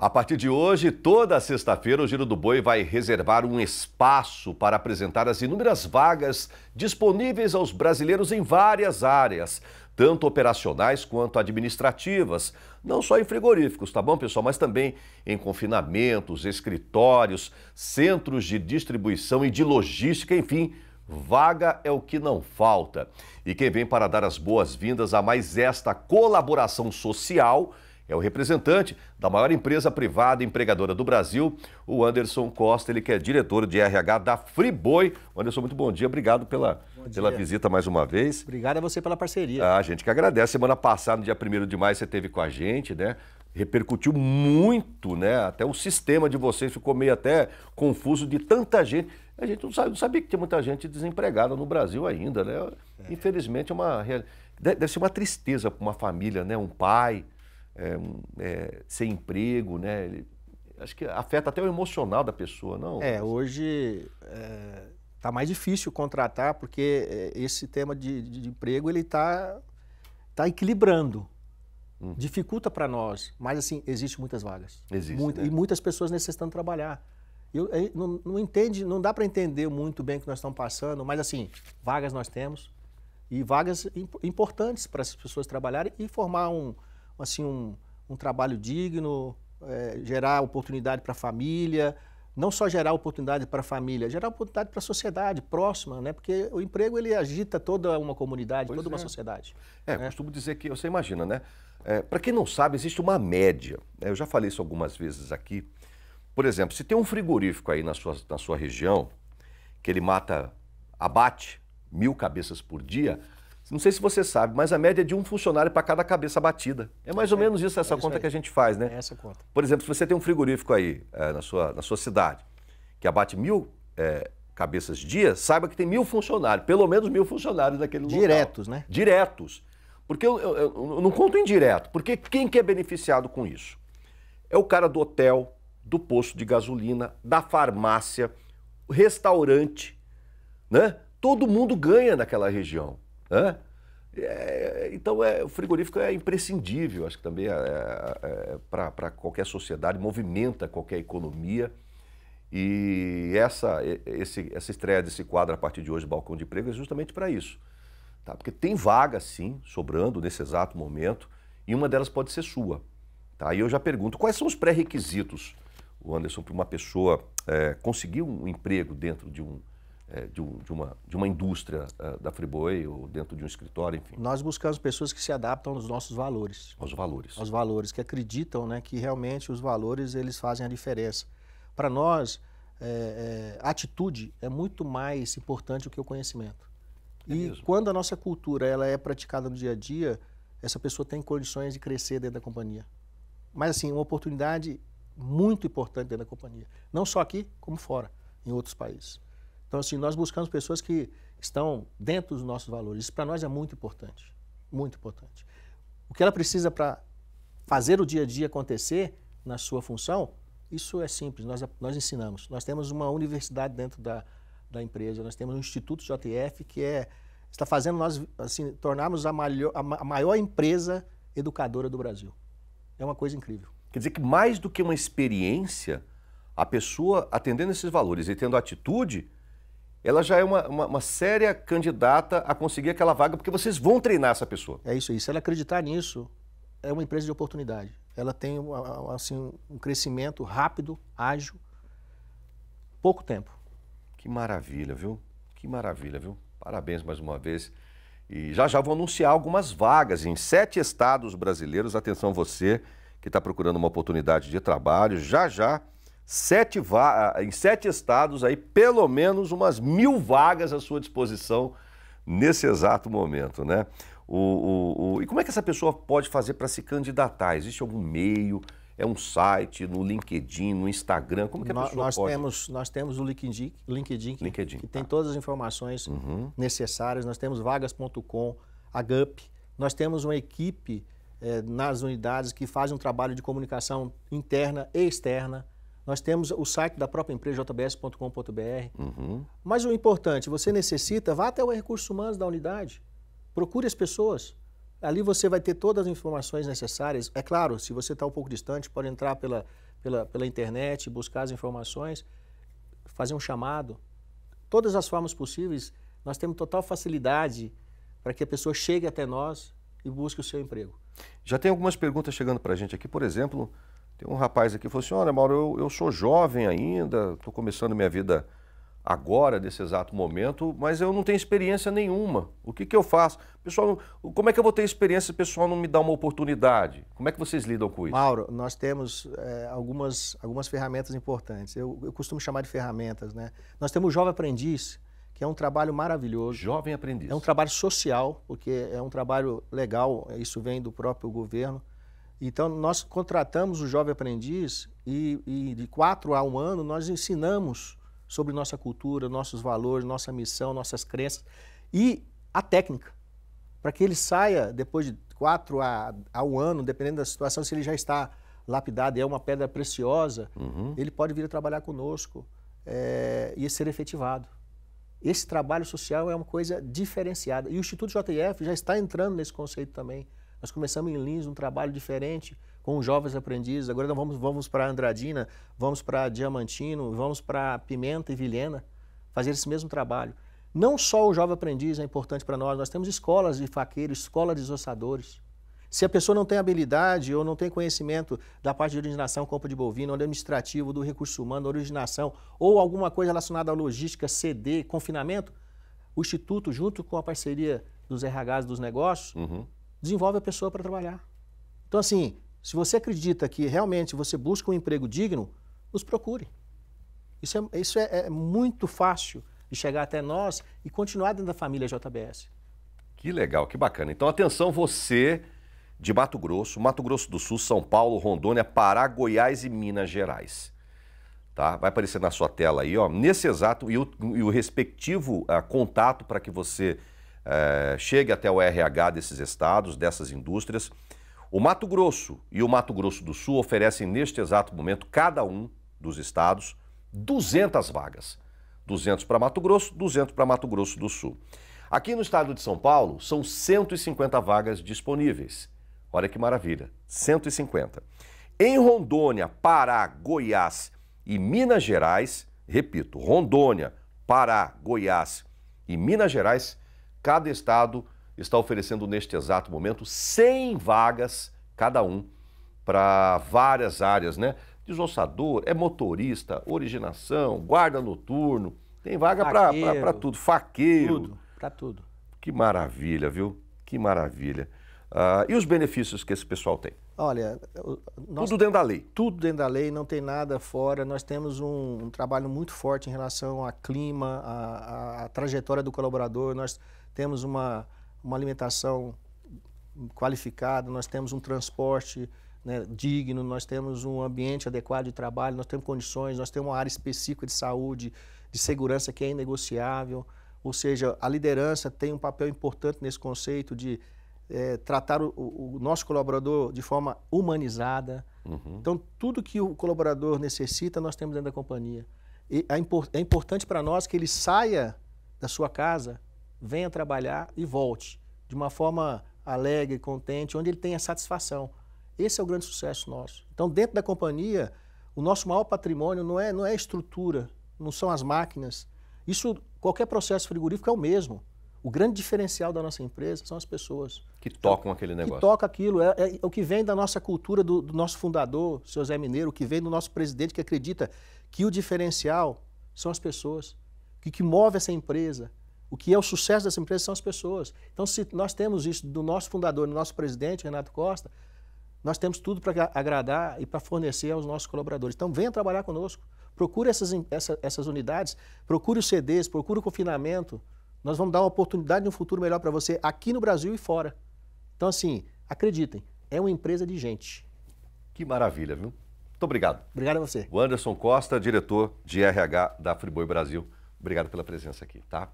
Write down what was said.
A partir de hoje, toda sexta-feira, o Giro do Boi vai reservar um espaço para apresentar as inúmeras vagas disponíveis aos brasileiros em várias áreas, tanto operacionais quanto administrativas. Não só em frigoríficos, tá bom, pessoal? Mas também em confinamentos, escritórios, centros de distribuição e de logística, enfim. Vaga é o que não falta. E quem vem para dar as boas-vindas a mais esta colaboração social é o representante da maior empresa privada empregadora do Brasil, o Anderson Costa, ele que é diretor de RH da Friboi. Anderson, muito bom dia, obrigado pela, pela visita mais uma vez. Obrigado a você pela parceria. Ah, a gente que agradece. Semana passada, no dia 1 de maio, você esteve com a gente, né? Repercutiu muito, né? Até o sistema de vocês ficou meio até confuso de tanta gente. A gente não sabia, não sabia que tinha muita gente desempregada no Brasil ainda, né? É. Infelizmente, é uma, deve ser uma tristeza para uma família, né? Um pai, é, é, sem emprego, né? Acho que afeta até o emocional da pessoa, não? É, hoje está é, mais difícil contratar porque é, esse tema de, de emprego ele está tá equilibrando. Hum. Dificulta para nós, mas assim, existe muitas vagas. Existe, Muito, né? E muitas pessoas necessitando trabalhar. Eu, eu não, não, entende, não dá para entender muito bem o que nós estamos passando, mas assim, vagas nós temos e vagas importantes para as pessoas trabalharem e formar um, assim, um, um trabalho digno, é, gerar oportunidade para a família, não só gerar oportunidade para a família, gerar oportunidade para a sociedade próxima, né? Porque o emprego ele agita toda uma comunidade, pois toda é. uma sociedade. É, né? costumo dizer que você imagina, né? É, para quem não sabe, existe uma média. Né? Eu já falei isso algumas vezes aqui. Por exemplo, se tem um frigorífico aí na sua, na sua região que ele mata, abate mil cabeças por dia, não sei se você sabe, mas a média é de um funcionário para cada cabeça batida. É mais ou menos isso, essa é isso conta aí. que a gente faz, né? É essa conta. Por exemplo, se você tem um frigorífico aí é, na, sua, na sua cidade que abate mil é, cabeças dia, saiba que tem mil funcionários, pelo menos mil funcionários naquele local. Diretos, né? Diretos. Porque eu, eu, eu, não conto indireto, porque quem que é beneficiado com isso? É o cara do hotel, do posto de gasolina, da farmácia, restaurante, né? Todo mundo ganha naquela região. Né? É, então, é, o frigorífico é imprescindível, acho que também é, é, é para qualquer sociedade, movimenta qualquer economia. E essa, esse, essa estreia desse quadro a partir de hoje, Balcão de Emprego, é justamente para isso. Tá? Porque tem vaga, sim, sobrando nesse exato momento, e uma delas pode ser sua. Tá? E eu já pergunto, quais são os pré-requisitos, Anderson, para uma pessoa é, conseguir um emprego dentro de um, é, de, de, uma, de uma indústria uh, da Friboi ou dentro de um escritório, enfim? Nós buscamos pessoas que se adaptam aos nossos valores. Aos valores. Aos valores, que acreditam né, que realmente os valores eles fazem a diferença. Para nós, é, é, a atitude é muito mais importante do que o conhecimento. É e mesmo. quando a nossa cultura ela é praticada no dia a dia, essa pessoa tem condições de crescer dentro da companhia. Mas assim, uma oportunidade muito importante dentro da companhia. Não só aqui, como fora, em outros países. Então, assim, nós buscamos pessoas que estão dentro dos nossos valores. Isso para nós é muito importante. Muito importante. O que ela precisa para fazer o dia a dia acontecer na sua função, isso é simples, nós, nós ensinamos. Nós temos uma universidade dentro da, da empresa, nós temos um Instituto JF que é, está fazendo nós assim, tornarmos a maior, a maior empresa educadora do Brasil. É uma coisa incrível. Quer dizer que mais do que uma experiência, a pessoa atendendo esses valores e tendo atitude, ela já é uma, uma, uma, séria candidata a conseguir aquela vaga, porque vocês vão treinar essa pessoa. É isso aí. Se ela acreditar nisso, é uma empresa de oportunidade. Ela tem assim, um crescimento rápido, ágil, pouco tempo. Que maravilha, viu? Que maravilha, viu? Parabéns mais uma vez. E já já vou anunciar algumas vagas em sete estados brasileiros. Atenção você que está procurando uma oportunidade de trabalho, já já sete em sete estados, aí pelo menos umas mil vagas à sua disposição nesse exato momento, né? O, o, o... E como é que essa pessoa pode fazer para se candidatar? Existe algum meio? É um site, no LinkedIn, no Instagram? Como que a nós, pessoa nós pode? Temos, nós temos o LinkedIn, LinkedIn, que, LinkedIn, que tem tá. todas as informações uhum. necessárias. Nós temos vagas.com, a GUP. Nós temos uma equipe eh, nas unidades que faz um trabalho de comunicação interna e externa. Nós temos o site da própria empresa, jbs.com.br. Uhum. Mas o importante, você necessita, vá até o recursos humanos da unidade, procure as pessoas. Ali você vai ter todas as informações necessárias. É claro, se você está um pouco distante, pode entrar pela, pela, pela internet, buscar as informações, fazer um chamado. Todas as formas possíveis, nós temos total facilidade para que a pessoa chegue até nós e busque o seu emprego. Já tem algumas perguntas chegando para a gente aqui, por exemplo, tem um rapaz aqui que falou assim, olha Mauro, eu, eu sou jovem ainda, estou começando minha vida agora, nesse exato momento, mas eu não tenho experiência nenhuma. O que, que eu faço? Pessoal, como é que eu vou ter experiência se o pessoal não me dá uma oportunidade? Como é que vocês lidam com isso? Mauro, nós temos é, algumas, algumas ferramentas importantes. Eu, eu costumo chamar de ferramentas, né? Nós temos o Jovem Aprendiz, que é um trabalho maravilhoso. Jovem Aprendiz. É um trabalho social, porque é um trabalho legal, isso vem do próprio governo. Então, nós contratamos o Jovem Aprendiz e, e de quatro a um ano nós ensinamos sobre nossa cultura, nossos valores, nossa missão, nossas crenças e a técnica, para que ele saia depois de quatro a, a um ano, dependendo da situação, se ele já está lapidado e é uma pedra preciosa, uhum. ele pode vir a trabalhar conosco é, e ser efetivado. Esse trabalho social é uma coisa diferenciada. E o Instituto JF já está entrando nesse conceito também. Nós começamos em Lins um trabalho diferente, com jovens aprendizes. Agora nós vamos, vamos para Andradina, vamos para Diamantino, vamos para Pimenta e Vilhena fazer esse mesmo trabalho. Não só o jovem aprendiz é importante para nós, nós temos escolas de faqueiros, escola de ossadores. Se a pessoa não tem habilidade ou não tem conhecimento da parte de originação, compra de bovino, administrativo, do recurso humano, originação, ou alguma coisa relacionada à logística, CD, confinamento, o Instituto, junto com a parceria dos RHs dos negócios, uhum. Desenvolve a pessoa para trabalhar. Então, assim, se você acredita que realmente você busca um emprego digno, nos procure. Isso é, isso é, é muito fácil de chegar até nós e continuar dentro da família JBS. Que legal, que bacana. Então, atenção, você de Mato Grosso, Mato Grosso do Sul, São Paulo, Rondônia, Pará, Goiás e Minas Gerais. Tá? Vai aparecer na sua tela aí, ó, nesse exato e o, e o respectivo uh, contato para que você uh, chegue até o RH desses estados, dessas indústrias. O Mato Grosso e o Mato Grosso do Sul oferecem neste exato momento, cada um dos estados, 200 vagas. 200 para Mato Grosso, 200 para Mato Grosso do Sul. Aqui no estado de São Paulo, são 150 vagas disponíveis. Olha que maravilha, 150. Em Rondônia, Pará, Goiás e Minas Gerais, repito, Rondônia, Pará, Goiás e Minas Gerais, cada estado está oferecendo neste exato momento 100 vagas cada um para várias áreas, né? Desossador, é motorista, originação, guarda noturno, tem vaga para tudo, faqueiro. Tudo, para tudo. Que maravilha, viu? Que maravilha. Uh, e os benefícios que esse pessoal tem? Olha, nós, tudo dentro da lei. Tudo dentro da lei, não tem nada fora. Nós temos um, um trabalho muito forte em relação ao clima, a, a, trajetória do colaborador. Nós temos uma, uma alimentação qualificada, nós temos um transporte né, digno, nós temos um ambiente adequado de trabalho, nós temos condições, nós temos uma área específica de saúde, de segurança que é inegociável. Ou seja, a liderança tem um papel importante nesse conceito de é, tratar o, o, nosso colaborador de forma humanizada. Uhum. Então, tudo que o colaborador necessita, nós temos dentro da companhia. E é, impor, é importante para nós que ele saia da sua casa venha trabalhar e volte de uma forma alegre, contente, onde ele tenha satisfação. Esse é o grande sucesso nosso. Então, dentro da companhia, o nosso maior patrimônio não é, não é a estrutura, não são as máquinas. Isso, qualquer processo frigorífico é o mesmo. O grande diferencial da nossa empresa são as pessoas. Que tocam aquele negócio. Que toca aquilo. É, é, o que vem da nossa cultura, do, do nosso fundador, seu Zé Mineiro, o que vem do nosso presidente, que acredita que o diferencial são as pessoas. Que, que move essa empresa, o que é o sucesso dessa empresa são as pessoas. Então, se nós temos isso do nosso fundador, do nosso presidente, Renato Costa, nós temos tudo para agradar e para fornecer aos nossos colaboradores. Então, venha trabalhar conosco. Procure essas, essa, essas unidades, procure os CDs, procure o confinamento. Nós vamos dar uma oportunidade de um futuro melhor para você aqui no Brasil e fora. Então, assim, acreditem, é uma empresa de gente. Que maravilha, viu? Muito obrigado. Obrigado a você. O Anderson Costa, diretor de RH da Friboi Brasil. Obrigado pela presença aqui, tá?